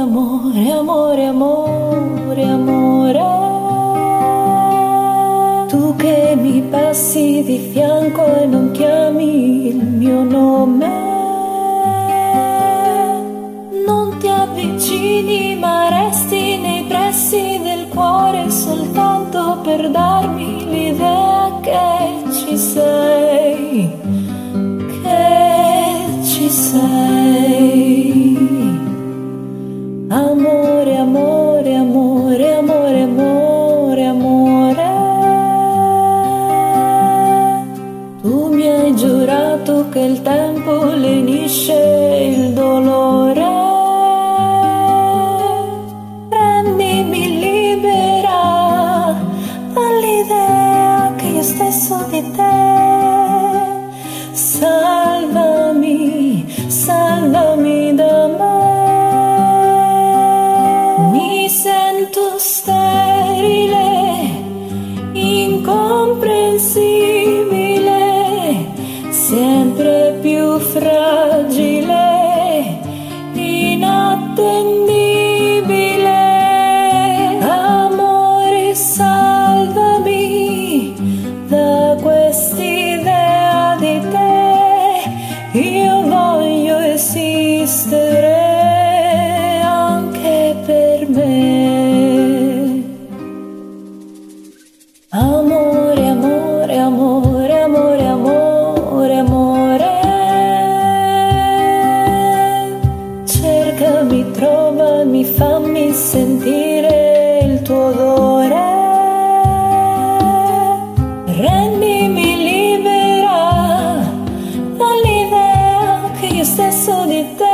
Amore, amore, amore, amore. Tu che mi passi di fianco e non chiami il mio nome. Non ti avvicini ma resti nei pressi del cuore soltanto per darmi should. Io voglio esistere anche per me. Amore, amore, amore, amore, amore, amore. Cercami, trovami, fammi sentire possesso di te.